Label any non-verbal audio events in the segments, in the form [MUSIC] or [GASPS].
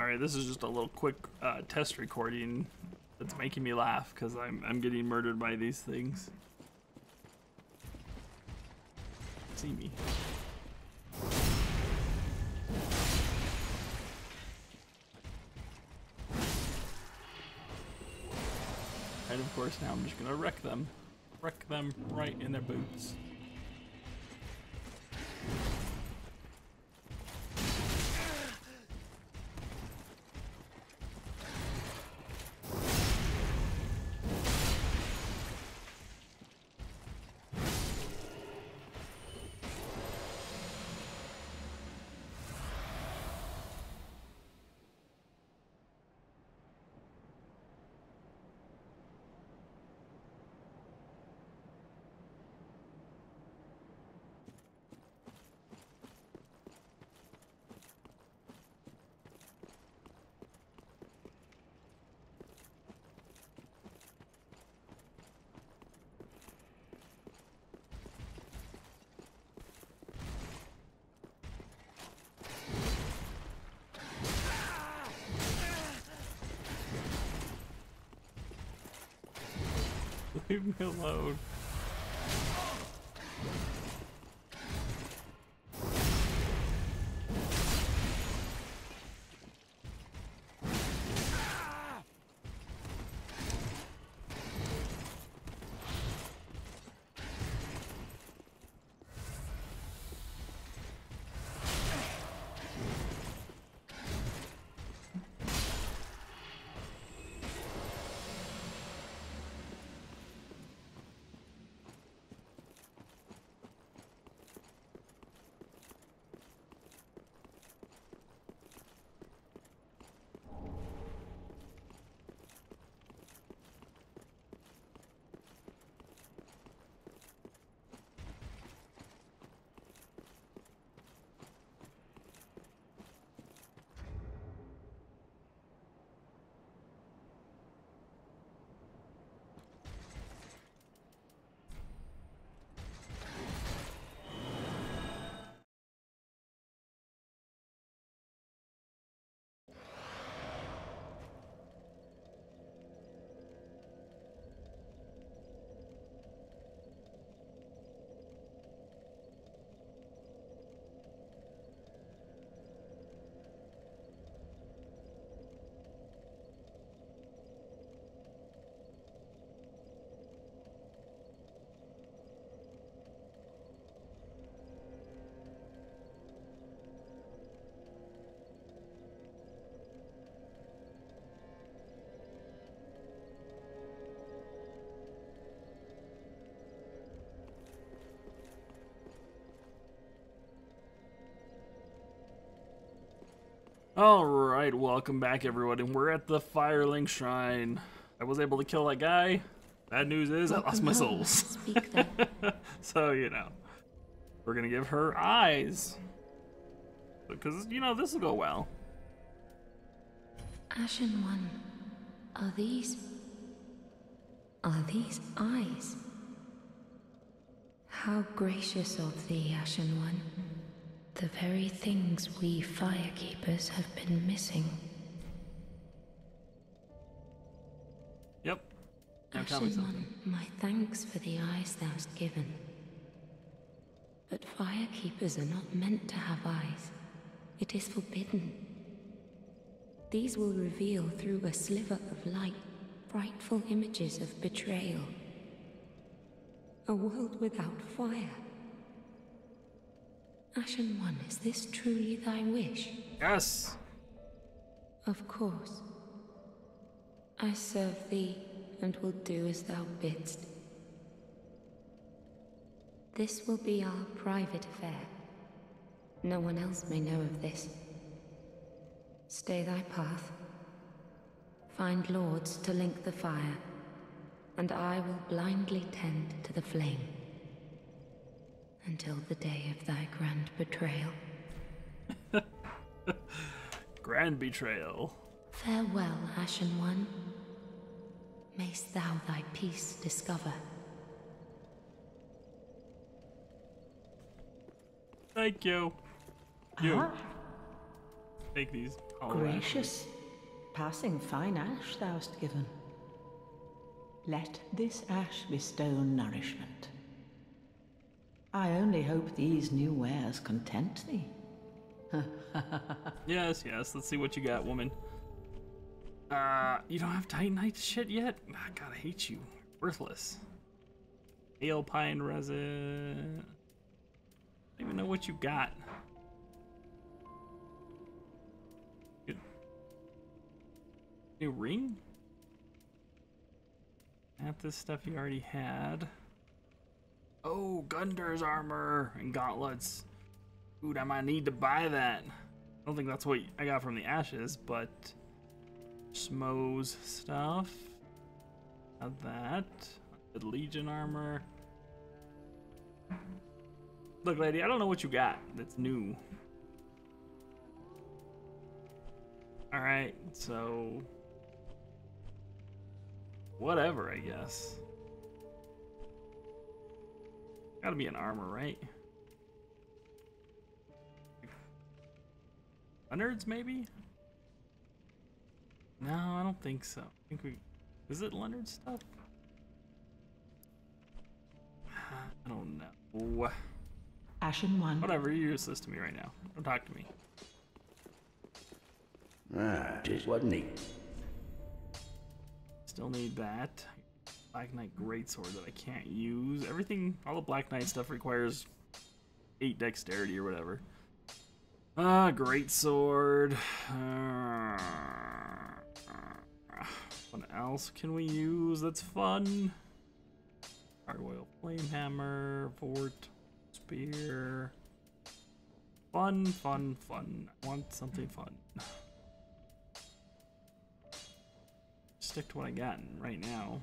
Alright, this is just a little quick uh, test recording that's making me laugh because I'm, I'm getting murdered by these things. See me. And of course now I'm just gonna wreck them. Wreck them right in their boots. Leave me alone. Alright, welcome back everyone, and we're at the Firelink Shrine. I was able to kill that guy. Bad news is I lost my souls. [LAUGHS] So, you know. We're gonna give her eyes. Because, you know, this will go well. Ashen One, are these. Are these eyes? How gracious of thee, Ashen One. The very things we firekeepers have been missing. Yep. Now tell me something. One, my thanks for the eyes thou'st given. But firekeepers are not meant to have eyes. It is forbidden. These will reveal through a sliver of light frightful images of betrayal. A world without fire. Ashen One, is this truly thy wish? Yes! Of course. I serve thee and will do as thou bidst. This will be our private affair. No one else may know of this. Stay thy path. Find lords to link the fire, and I will blindly tend to the flame. Until the day of thy grand betrayal. [LAUGHS] Grand betrayal. Farewell, Ashen One. Mayst thou thy peace discover. Thank you. You. Ah. make these. hollow Gracious, passing fine ash thou'st given. Let this ash bestow nourishment. I only hope these new wares content thee. [LAUGHS] Yes, yes. Let's see what you got, woman. Uh, you don't have Titanite shit yet? Ah, God, I hate you. Worthless. Pale Pine Resin. I don't even know what you got. New ring? Not this stuff you already had. Oh, Gundyr's armor and gauntlets. Dude, I might need to buy that. I don't think that's what I got from the ashes, but Smough's stuff. Have that. The Legion armor. Look, lady, I don't know what you got that's new. Alright, so. Whatever, I guess. Gotta be an armor, right? Leonhard's maybe? No, I don't think so. I think we. Is it Leonhard's stuff? [SIGHS] I don't know. Ashen one. Whatever, you useless to me right now. Don't talk to me. Ah, tis wasn't he? Still need that. Black Knight Greatsword that I can't use. Everything, all the Black Knight stuff requires 8 dexterity or whatever. Ah, Greatsword. Uh, what else can we use that's fun? Gargoyle Flame Hammer, Fort, Spear. Fun, fun, fun. I want something fun. Stick to what I got right now.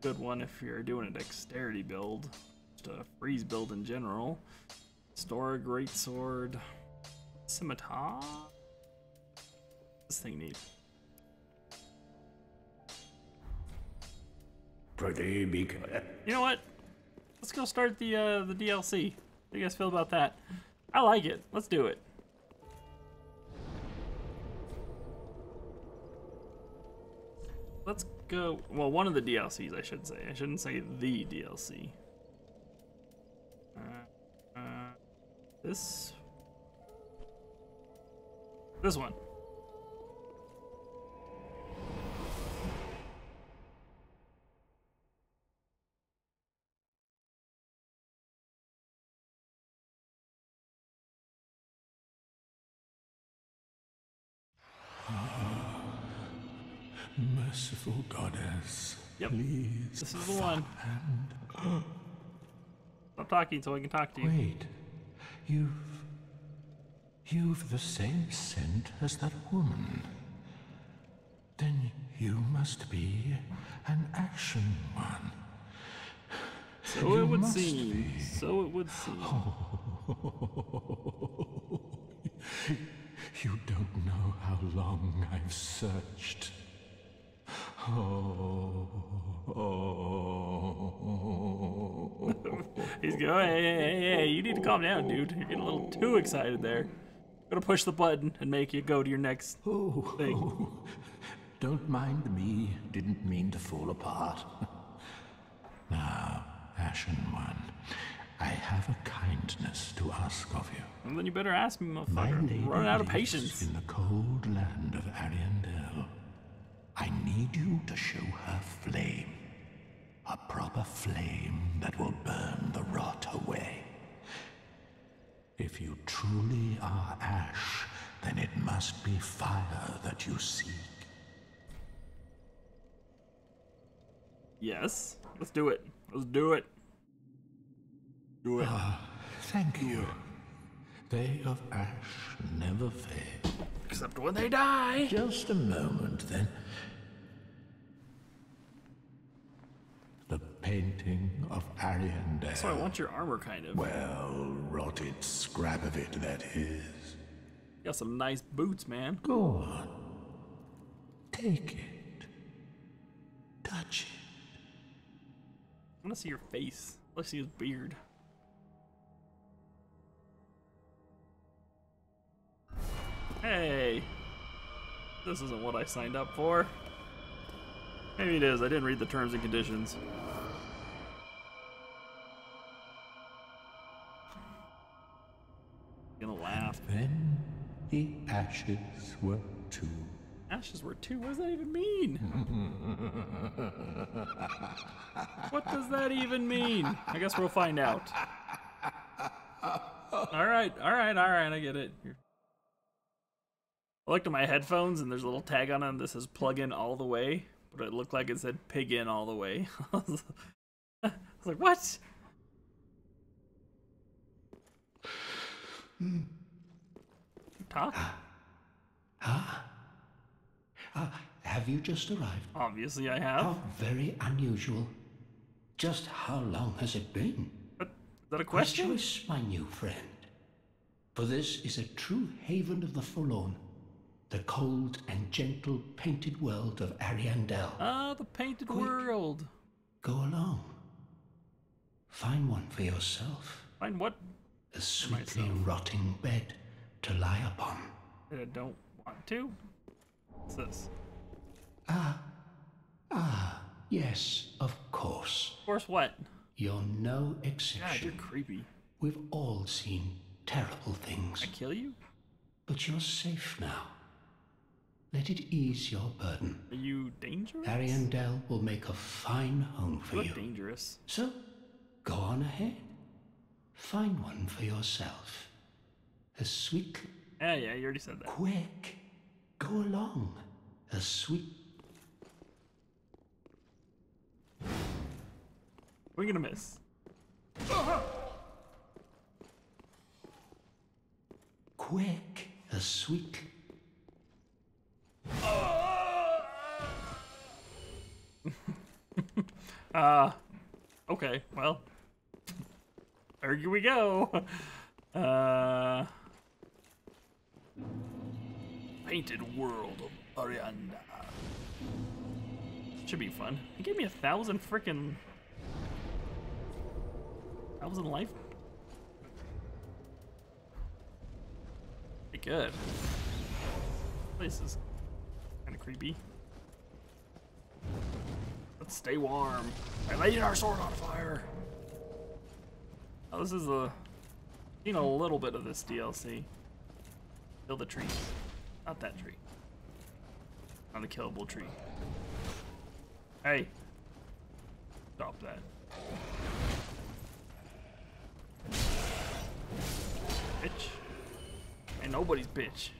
Good one if you're doing a dexterity build. Just a freeze build in general. Store a great sword. Scimitar? This thing neat. Pretty big. You know what? Let's go start the uh, the DLC. How do you guys feel about that? I like it. Let's do it. Go. Well, one of the DLCs, I should say. I shouldn't say the DLC. Uh, uh, this. This one. Merciful goddess, Yep. please. This is the one. [GASPS] Stop talking so I can talk to you. Wait, you've. You've the same scent as that woman. Then you must be an Ashen One. So You it would seem. be. So it would seem. [LAUGHS] You don't know how long I've searched. [LAUGHS] He's going, hey, hey, hey, hey, you need to calm down, dude. You're getting a little too excited there. I'm gonna push the button and make you go to your next Oh, thing. oh, don't mind me. Didn't mean to fall apart. [LAUGHS] now, Ashen One, I have a kindness to ask of you. And then you better ask me, My motherfucker. lady I'm running out of patience. in the cold land of Ariandel. I need you to show her flame. A proper flame that will burn the rot away. If you truly are ash, then it must be fire that you seek. Yes. Let's do it. Let's do it. Do it. Ah, thank you. They of ash never fade. Except when they die. Just a moment, then. The painting of Ariandel. So I want your armor, kind of. Well, rotted scrap of it, that is. You got some nice boots, man. Go on. Take it. Touch it. I want to see your face. Let's see his beard. Hey! This isn't what I signed up for. Maybe it is. I didn't read the terms and conditions. Gonna laugh. Then the ashes were two. Ashes were two? What does that even mean? what does that even mean? I guess we'll find out. Alright, alright, alright, I get it. You're... I looked at my headphones and there's a little tag on them that says plug in all the way, but it looked like it said pig in all the way. [LAUGHS] [LAUGHS] I was like, what? Talk? Uh, have you just arrived? Obviously, I have. How very unusual. Just how long has it been? But is that a question? Rejoice, my new friend. For this is a true haven of the forlorn, the cold and gentle painted world of Ariandel. Ah, the painted Quick. world. Go along. Find one for yourself. Find what? A sweetly rotting bed to lie upon. I don't want to. What's this? Ah, Ah, yes, of course. Of course, what? You're no exception. God, you're creepy. We've all seen terrible things, I kill you? but you're safe now. Let it ease your burden. Are you dangerous? Ariandel will make a fine home for look you. dangerous. So, go on ahead. Find one for yourself. A sweet, Yeah, yeah, you already said that. quick. Go along. A sweet, We're gonna miss. quick. A sweet, Uh, okay, well. There we go. [LAUGHS] Uh. Painted World of Ariandel. Should be fun. He gave me a thousand frickin' thousand life. Pretty good. This is kind of creepy. Stay warm. By lighting our sword on fire. Oh, this is a seen a little bit of this DLC. Kill the tree. Not that tree. Not a killable tree. Hey. Stop that. Bitch. Ain't nobody's bitch.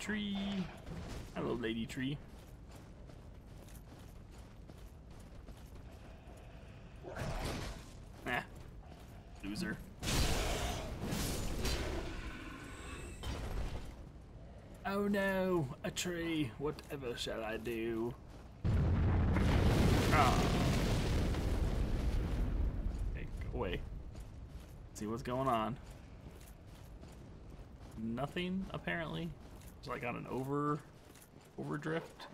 Tree. Hello, lady tree. Nah. Loser. Oh no, a tree. Whatever shall I do? Ah. Okay, go away. See what's going on. Nothing, apparently. It's I got an over overdrift.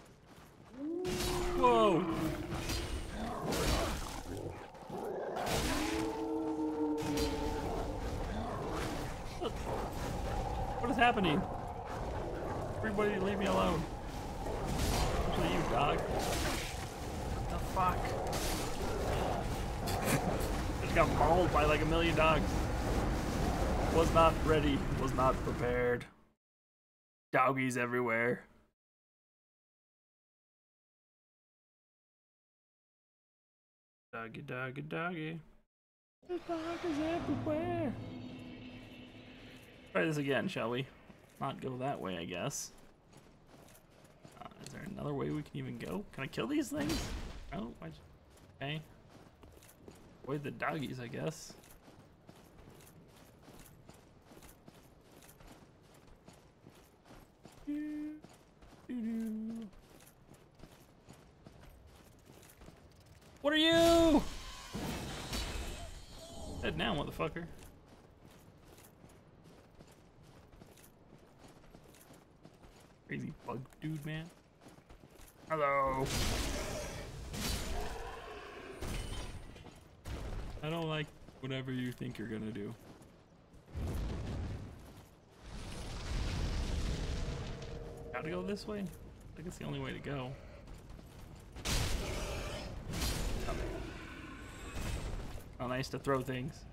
Whoa! What- What is happening? Everybody leave me alone. Especially you, dog. What the fuck? Just got mauled by like a million dogs. Was not ready. Was not prepared. Doggies everywhere. Doggy, doggy, doggy. There's doggies everywhere. Try this again, shall we? Not go that way, I guess. Uh, is there another way we can even go? Can I kill these things? Oh, I just, okay. Avoid the doggies, I guess. What are you? Head now, motherfucker. Crazy bug dude, man. Hello. I don't like whatever you think you're gonna do. Gotta go this way? I think it's the only way to go. Oh, nice to throw things.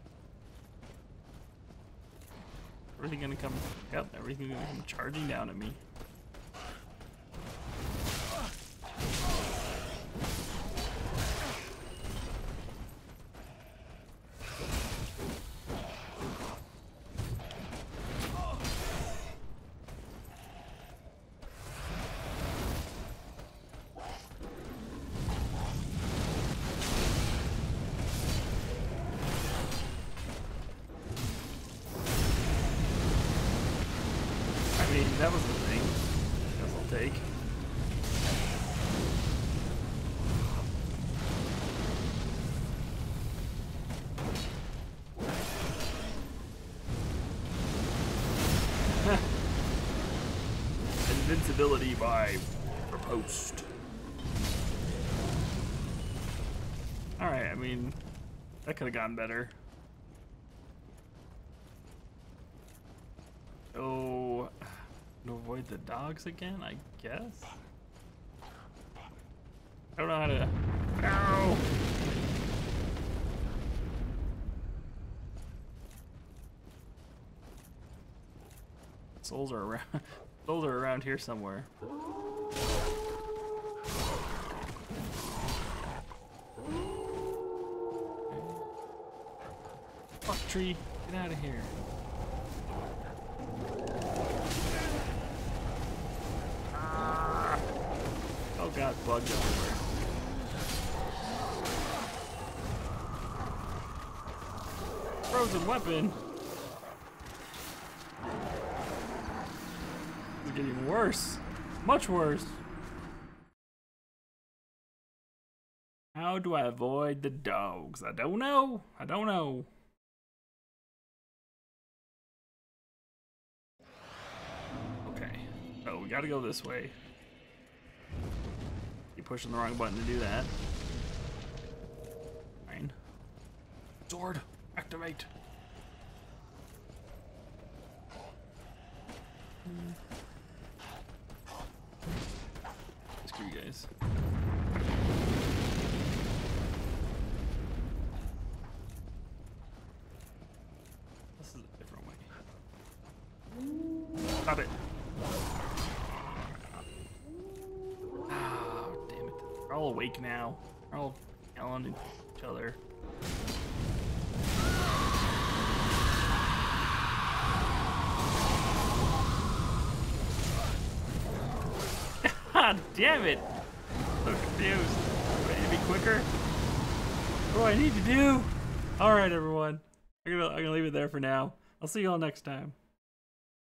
Everything gonna come, yep, everything gonna come charging down at me. That was the thing. Guess I'll take. [LAUGHS] Invincibility by riposte. Alright, I mean, that could have gone better. Oh, the dogs again, I guess. I don't know how to. Ow! Souls are around. [LAUGHS] Souls are around here somewhere. Fuck tree, get out of here. Bugs everywhere. Frozen weapon? It's getting worse. Much worse. How do I avoid the dogs? I don't know. I don't know. Okay. Oh, we gotta go this way. You're pushing the wrong button to do that. Fine. Sword, activate. Screw you guys. This is a different way. Stop it. Ah, damn it. They're all awake now. They're all yelling at each other. God [LAUGHS] ah, damn it! So confused. Need to be quicker? What do I need to do? Alright everyone. I'm gonna I'm gonna leave it there for now. I'll see you all next time.